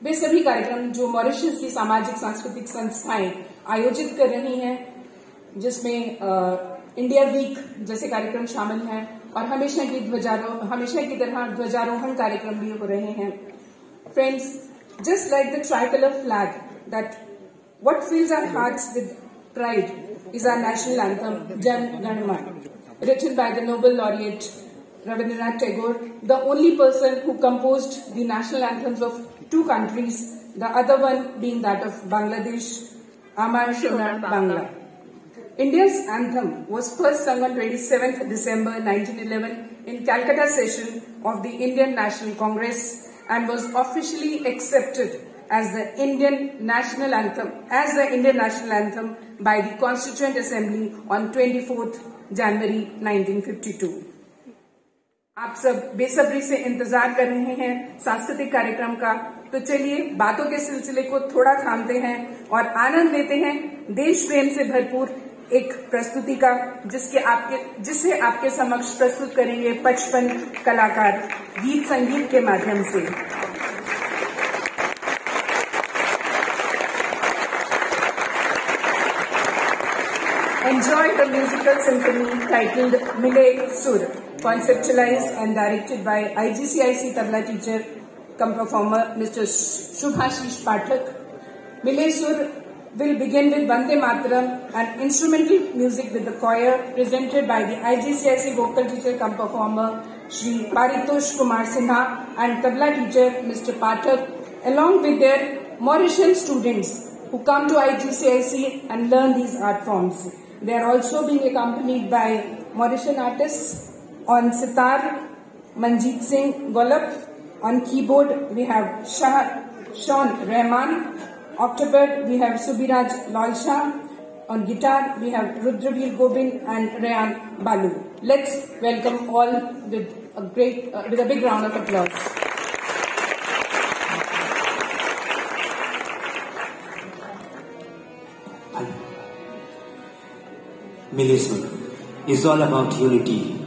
वे सभी कार्यक्रम जो मॉरिशियस की सामाजिक, सांस्कृतिक संस्थाएँ आयोजित कर रही हैं, जिसमें इंडिया वीक जैसे कार्यक्रम शामिल हैं और हमेशा की ध्वजारोह हमेशा की तरह ध्वजारोहण कार्यक्रम भी हो रहे हैं। Friends just like the tricolour of flag that what fills our heart with pride is our national anthem Jana Ganamana written by the Nobel laureate Rabindranath Tagore the only person who compose the national anthems of two countries, the other one being that of Bangladesh, Amar Shonar Bangla. India's anthem was first sung on 27th December 1911 in Calcutta session of the Indian National Congress and was officially accepted as the Indian national anthem, as the Indian national anthem by the Constituent Assembly on 24th January 1952. आप सब बेसब्री से इंतजार कर रहे हैं सांस्कृतिक कार्यक्रम का तो चलिए बातों के सिलसिले को थोड़ा थामते हैं और आनंद लेते हैं देश प्रेम से भरपूर एक प्रस्तुति का जिसके आपके जिसे आपके समक्ष प्रस्तुत करेंगे पचपन कलाकार गीत संगीत के माध्यम से। Enjoy the musical symphony titled Mile Sur, conceptualized and directed by IGCIC tabla teacher come performer Mr. Shubhashish Pathak. Mile Sur will begin with Vande Mataram and instrumental music with the choir presented by the IGCIC vocal teacher come performer Shri Paritosh Kumar Sinha and tabla teacher Mr. Pathak along with their Mauritian students who come to IGCIC and learn these art forms. They are also being accompanied by Mauritian artists on sitar, Manjeet Singh Golap. On keyboard, we have Shah, Sean Rahman. Octapad, we have Subiraj Lalsha. On guitar, we have Rudravir Gobind and Rayan Balu. Let's welcome all with a great, uh, with a big round of applause. Mile Sur is all about unity.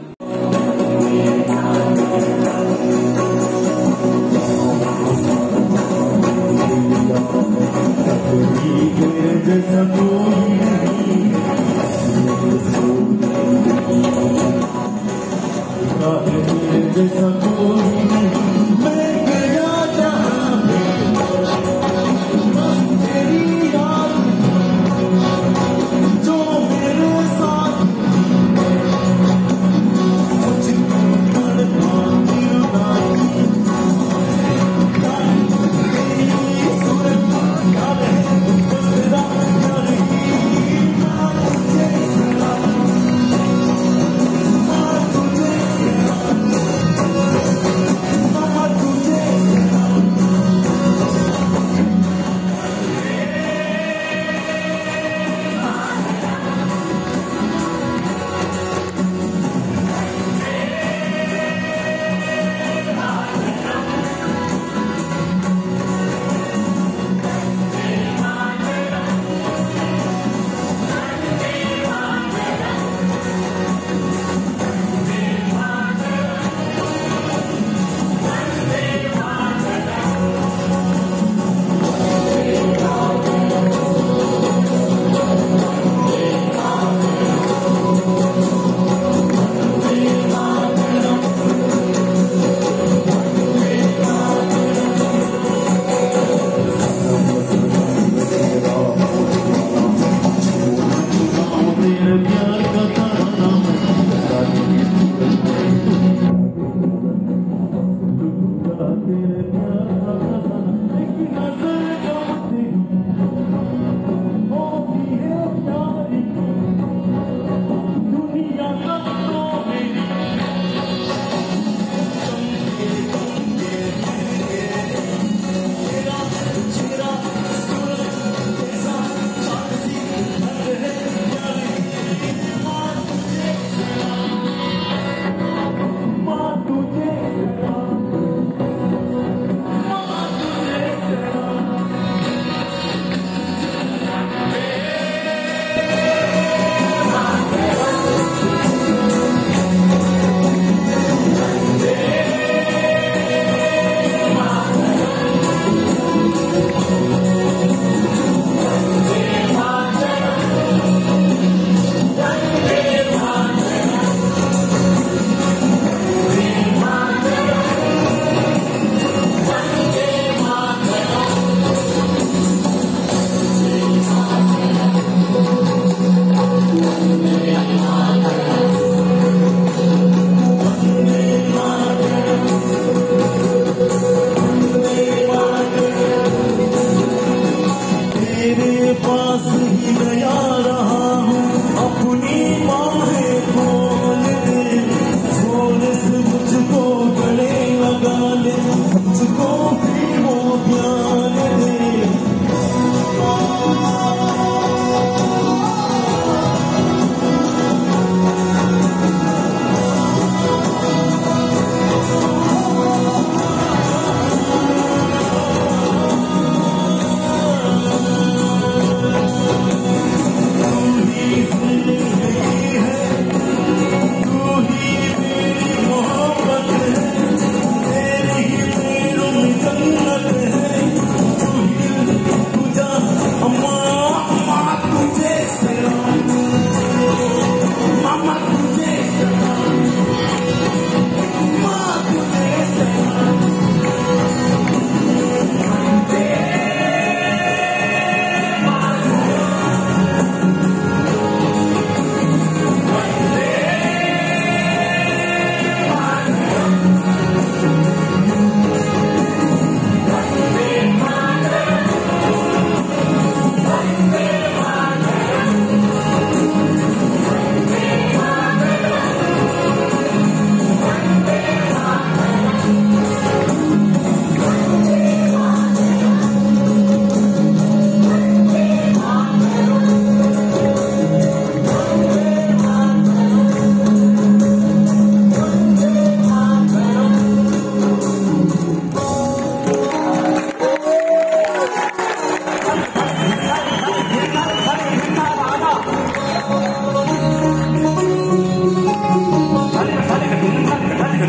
to go.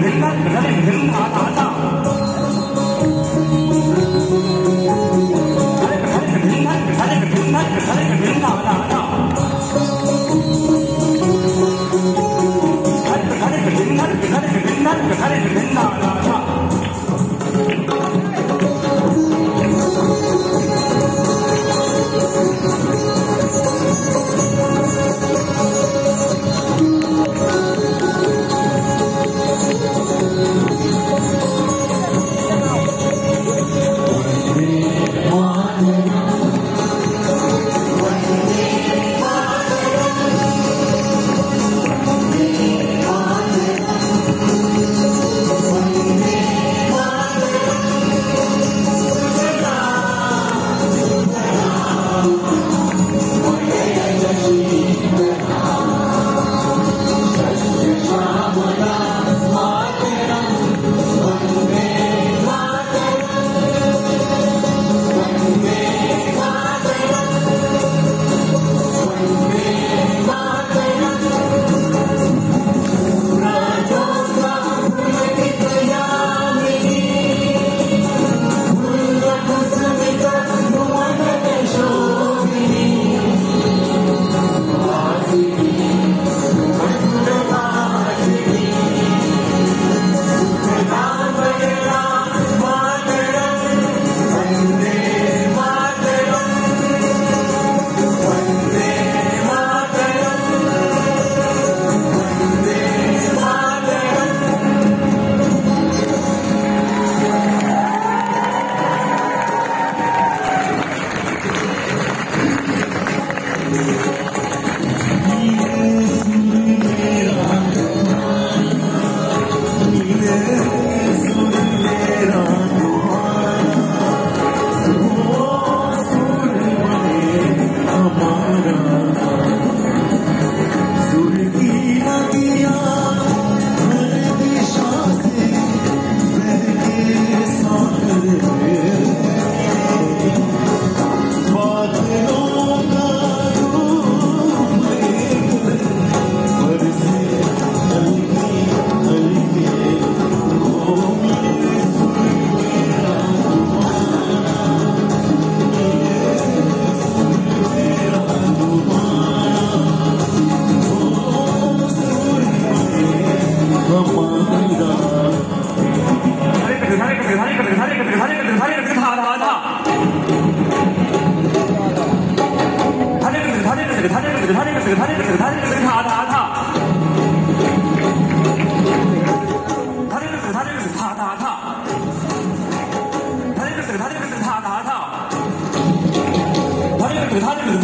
¿verdad? ¿verdad? ¿verdad? ¿verdad?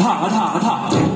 他他他。